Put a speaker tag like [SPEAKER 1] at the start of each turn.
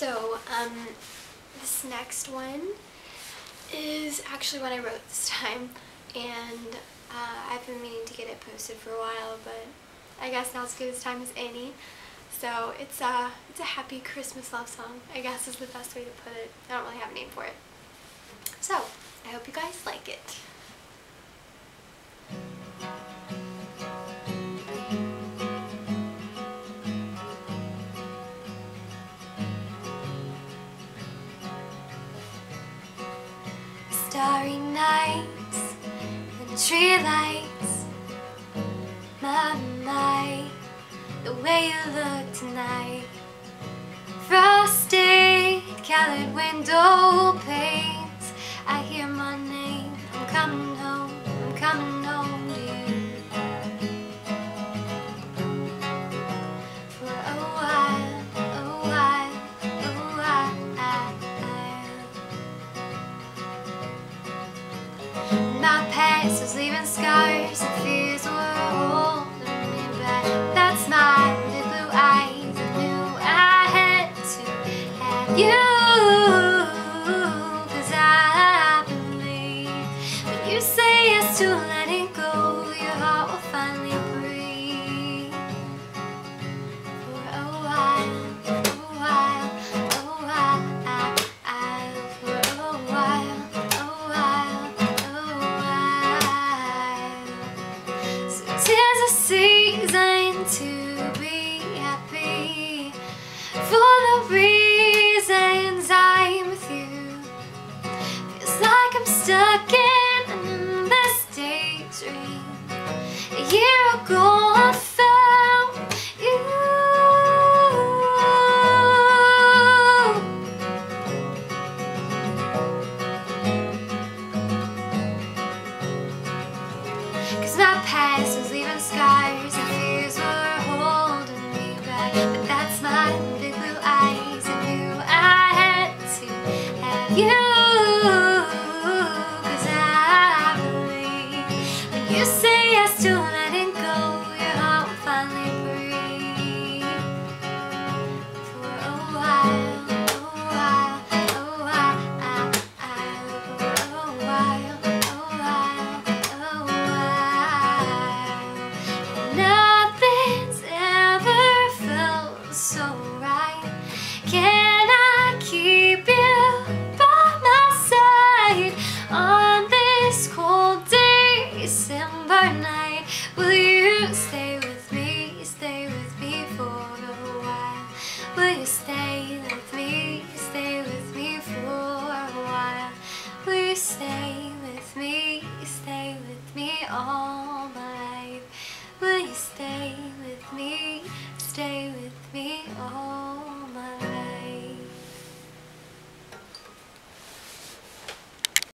[SPEAKER 1] So, um, this next one is actually what I wrote this time, and uh, I've been meaning to get it posted for a while, but I guess now it's good as time as any. So it's a, it's a happy Christmas love song, I guess is the best way to put it. I don't really have a name for it. So, I hope you guys like it. Starry nights and tree lights. My, my, the way you look tonight. Frosted colored window panes My past was leaving scars and fears were holding me back. That's my big blue eyes. I knew I had to have you. Cause I believe when you say yes to letting go, your heart will finally to you. Cause I believe when you say yes to Oh.